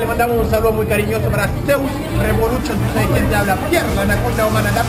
le mandamos un saludo muy cariñoso para Zeus Revolution, tú sabes quién te habla, pierna, la anaconda humana, la